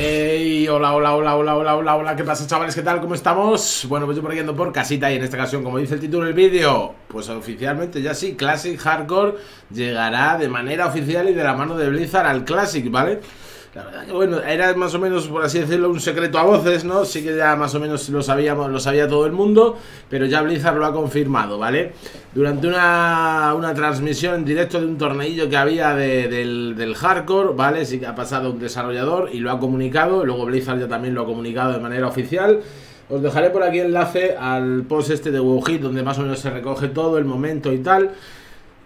Hey, hola, hola, hola, hola, hola, hola, hola, ¿qué pasa chavales? ¿Qué tal? ¿Cómo estamos? Bueno, pues yo por aquí ando por casita y en esta ocasión, como dice el título del vídeo, pues oficialmente ya sí, Classic Hardcore llegará de manera oficial y de la mano de Blizzard al Classic, ¿vale? Bueno, era más o menos, por así decirlo, un secreto a voces, ¿no? Sí que ya más o menos lo sabíamos, lo sabía todo el mundo, pero ya Blizzard lo ha confirmado, ¿vale? Durante una, una transmisión en directo de un torneillo que había del, del, hardcore, ¿vale? Sí que ha pasado un desarrollador y lo ha comunicado, luego Blizzard ya también lo ha comunicado de manera oficial. Os dejaré por aquí enlace al post este de WoWHit, donde más o menos se recoge todo, el momento y tal.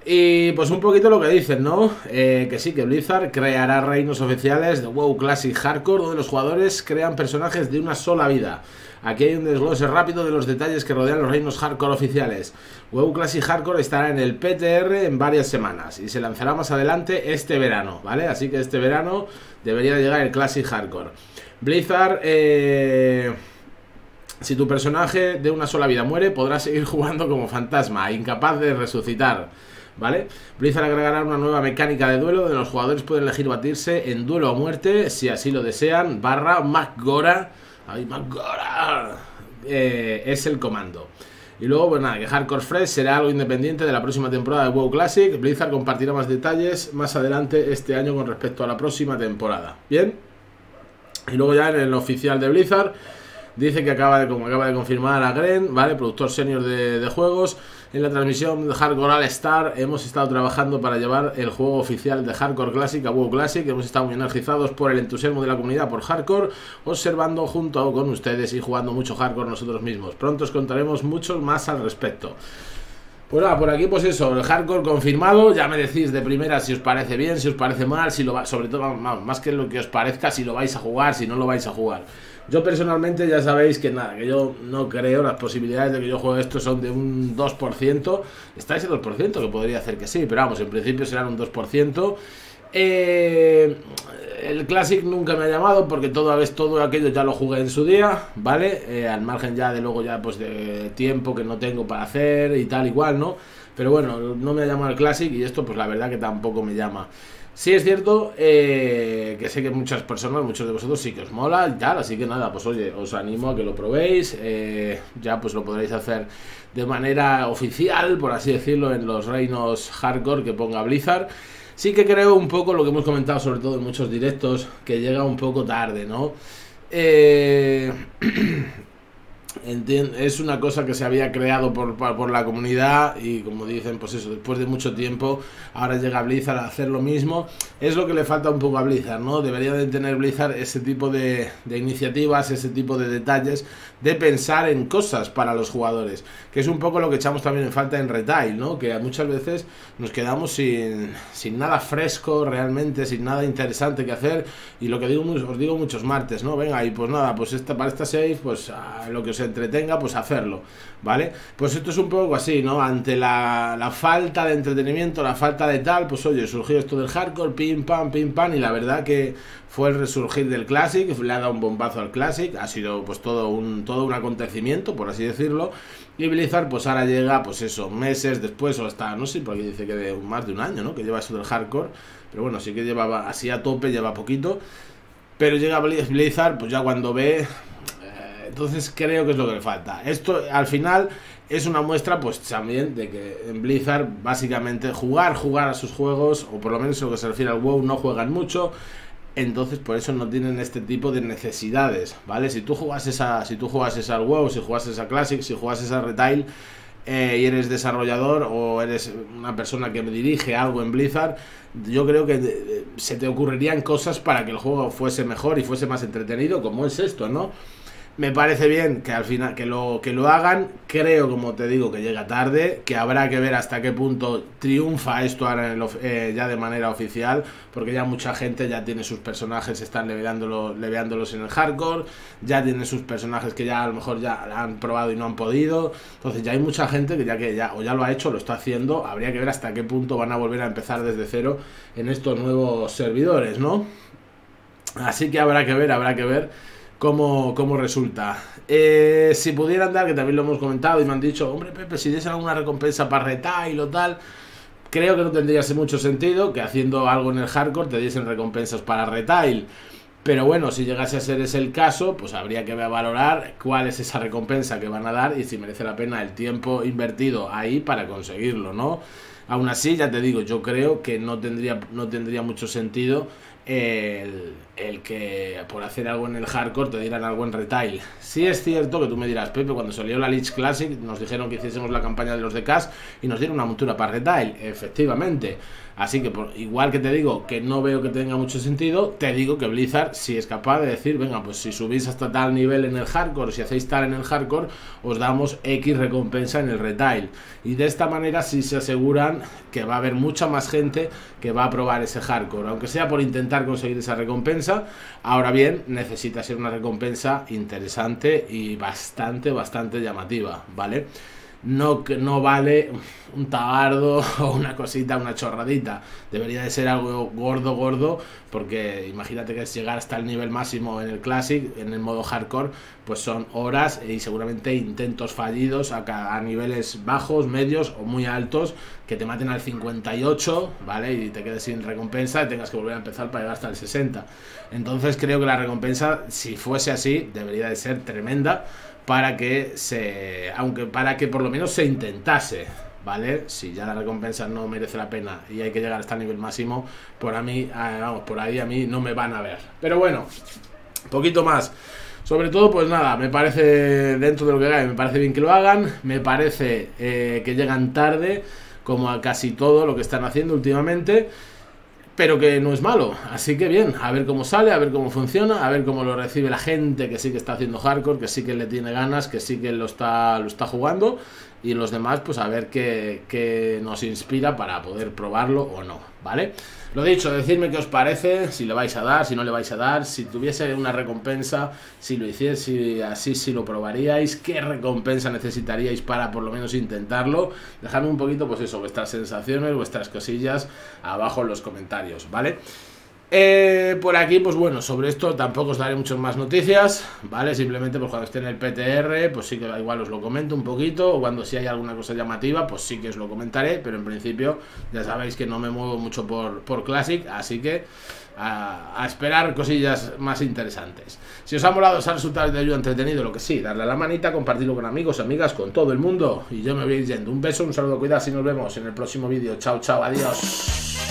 Y pues un poquito lo que dicen, ¿no? Eh, que sí, que Blizzard creará reinos oficiales de WoW Classic Hardcore donde los jugadores crean personajes de una sola vida. Aquí hay un desglose rápido de los detalles que rodean los reinos hardcore oficiales. WoW Classic Hardcore estará en el PTR en varias semanas y se lanzará más adelante este verano, ¿vale? Así que este verano debería llegar el Classic Hardcore. Blizzard, eh... si tu personaje de una sola vida muere, podrás seguir jugando como fantasma, incapaz de resucitar. ¿Vale? Blizzard agregará una nueva mecánica de duelo donde los jugadores pueden elegir batirse en duelo a muerte si así lo desean, barra Magora, eh, es el comando. Y luego, pues nada, que Hardcore Fresh será algo independiente de la próxima temporada de WoW Classic. Blizzard compartirá más detalles más adelante este año con respecto a la próxima temporada. ¿Bien? Y luego ya en el oficial de Blizzard dice que acaba de, como acaba de confirmar a Gren, ¿vale? Productor senior de juegos en la transmisión de Hardcore All Star hemos estado trabajando para llevar el juego oficial de Hardcore Classic a WoW Classic. Hemos estado muy energizados por el entusiasmo de la comunidad por Hardcore, observando junto con ustedes y jugando mucho Hardcore nosotros mismos. Pronto os contaremos mucho más al respecto. Pues nada, por aquí pues eso, el hardcore confirmado, ya me decís de primera si os parece bien, si os parece mal, si lo va, sobre todo más que lo que os parezca, si lo vais a jugar, si no lo vais a jugar. Yo personalmente ya sabéis que nada, que yo no creo, las posibilidades de que yo juegue esto son de un 2%. Está ese 2%, que podría hacer que sí, pero vamos, en principio serán un 2%. Eh, el Classic nunca me ha llamado porque vez todo aquello ya lo jugué en su día, ¿vale? Eh, al margen ya de luego ya pues de tiempo que no tengo para hacer y tal igual, ¿no? Pero bueno, no me ha llamado el Classic y esto pues la verdad que tampoco me llama. Sí es cierto eh, que sé que muchas personas, muchos de vosotros sí que os mola y tal, así que nada, pues oye, os animo a que lo probéis, eh, ya pues lo podréis hacer de manera oficial, por así decirlo, en los reinos hardcore que ponga Blizzard. Sí que creo un poco lo que hemos comentado sobre todo en muchos directos, que llega un poco tarde, ¿no? Eh... es una cosa que se había creado por, por, la comunidad y como dicen, pues eso, después de mucho tiempo, ahora llega Blizzard a hacer lo mismo. Es lo que le falta un poco a Blizzard, ¿no? Debería de tener Blizzard ese tipo de, de iniciativas, ese tipo de detalles, de pensar en cosas para los jugadores, que es un poco lo que echamos también en falta en retail, ¿no? Que muchas veces nos quedamos sin, sin nada fresco realmente, sin nada interesante que hacer y lo que digo, os digo muchos martes, ¿no? Venga, y pues nada, pues esta, para esta save, pues lo que os entretenga, pues hacerlo, ¿vale? Pues esto es un poco así, ¿no? Ante la, la, falta de entretenimiento, la falta de tal, pues oye, surgió esto del hardcore, pim, pam, pim, pam, y la verdad que fue el resurgir del Classic, le ha dado un bombazo al Classic, ha sido pues todo un, todo un acontecimiento, por así decirlo, y Blizzard pues ahora llega, pues eso, meses después, o hasta, no sé, porque dice que de más de un año, ¿no? Que lleva eso del hardcore, pero bueno, sí que llevaba así a tope, lleva poquito, pero llega Blizzard, pues ya cuando ve entonces creo que es lo que le falta. Esto al final es una muestra pues también de que en Blizzard básicamente jugar, jugar a sus juegos, o por lo menos en lo que se refiere al WoW, no juegan mucho. Entonces por eso no tienen este tipo de necesidades, ¿vale? Si tú jugases a, si tú jugases al WoW, si jugases a Classic, si jugases a Retail eh, y eres desarrollador o eres una persona que dirige algo en Blizzard, yo creo que eh, se te ocurrirían cosas para que el juego fuese mejor y fuese más entretenido, como es esto, ¿no? Me parece bien que al final que lo, que lo hagan. Creo, como te digo, que llega tarde. Que habrá que ver hasta qué punto triunfa esto ahora eh, ya de manera oficial. Porque ya mucha gente ya tiene sus personajes, están leveándolos en el hardcore. Ya tiene sus personajes que ya a lo mejor ya han probado y no han podido. Entonces ya hay mucha gente que ya que ya o ya lo ha hecho, lo está haciendo. Habría que ver hasta qué punto van a volver a empezar desde cero en estos nuevos servidores, ¿no? Así que habrá que ver, habrá que ver cómo, resulta. Eh, si pudieran dar, que también lo hemos comentado y me han dicho, hombre Pepe, si diesen alguna recompensa para retail o tal, creo que no tendría mucho sentido que haciendo algo en el hardcore te diesen recompensas para retail. Pero bueno, si llegase a ser ese el caso, pues habría que valorar cuál es esa recompensa que van a dar y si merece la pena el tiempo invertido ahí para conseguirlo, ¿no? Aún así, ya te digo, yo creo que no tendría, no tendría mucho sentido el, que por hacer algo en el hardcore te dieran algo en retail. Sí es cierto que tú me dirás, Pepe, cuando salió la Lich Classic nos dijeron que hiciésemos la campaña de los de Cash y nos dieron una montura para retail, efectivamente. Así que por, igual que te digo que no veo que tenga mucho sentido, te digo que Blizzard si es capaz de decir, venga, pues si subís hasta tal nivel en el hardcore, si hacéis tal en el hardcore, os damos X recompensa en el retail. Y de esta manera sí se aseguran que va a haber mucha más gente que va a probar ese hardcore, aunque sea por intentar conseguir esa recompensa. Ahora bien, necesita ser una recompensa interesante y bastante, bastante llamativa, ¿vale? no, no vale un tabardo o una cosita, una chorradita. Debería de ser algo gordo, gordo, porque imagínate que es llegar hasta el nivel máximo en el Classic, en el modo hardcore, pues son horas y seguramente intentos fallidos a niveles bajos, medios o muy altos, que te maten al 58, ¿vale? Y te quedes sin recompensa y tengas que volver a empezar para llegar hasta el 60. Entonces creo que la recompensa, si fuese así, debería de ser tremenda para que se. aunque para que por lo menos se intentase. ¿Vale? Si ya la recompensa no merece la pena y hay que llegar hasta el nivel máximo, por a mí, ah, vamos, por ahí a mí no me van a ver. Pero bueno, poquito más. Sobre todo, pues nada, me parece, dentro de lo que cae, me parece bien que lo hagan, me parece eh, que llegan tarde, como a casi todo lo que están haciendo últimamente pero que no es malo. Así que bien, a ver cómo sale, a ver cómo funciona, a ver cómo lo recibe la gente que sí que está haciendo hardcore, que sí que le tiene ganas, que sí que lo está, lo está jugando. Y los demás, pues a ver qué, qué nos inspira para poder probarlo o no, ¿vale? Lo dicho, decidme qué os parece, si le vais a dar, si no le vais a dar, si tuviese una recompensa, si lo hiciese así, si lo probaríais, qué recompensa necesitaríais para por lo menos intentarlo. Dejadme un poquito, pues eso, vuestras sensaciones, vuestras cosillas abajo en los comentarios, ¿vale? Eh, por aquí, pues bueno, sobre esto tampoco os daré muchas más noticias, ¿vale? Simplemente, pues cuando esté en el PTR, pues sí que igual os lo comento un poquito, o cuando si hay alguna cosa llamativa, pues sí que os lo comentaré, pero en principio ya sabéis que no me muevo mucho por, por Classic, así que a, esperar cosillas más interesantes. Si os ha molado, os ha resultado de ayuda entretenido, lo que sí, darle a la manita, compartirlo con amigos, amigas, con todo el mundo, y yo me voy yendo. Un beso, un saludo, cuidado, y nos vemos en el próximo vídeo. Chao, chao, adiós.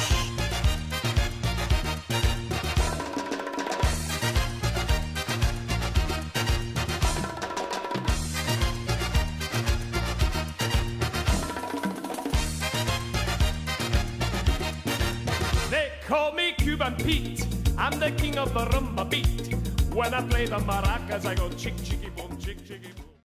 Cuban Pete. I'm the king of the rumba beat. When I play the maracas, I go chick chick.